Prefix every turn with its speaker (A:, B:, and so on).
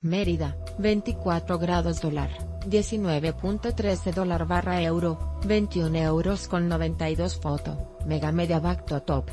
A: Mérida, 24 grados dólar, 19.13 dólar barra euro, 21 euros con 92 foto, Mega Media Back to Top.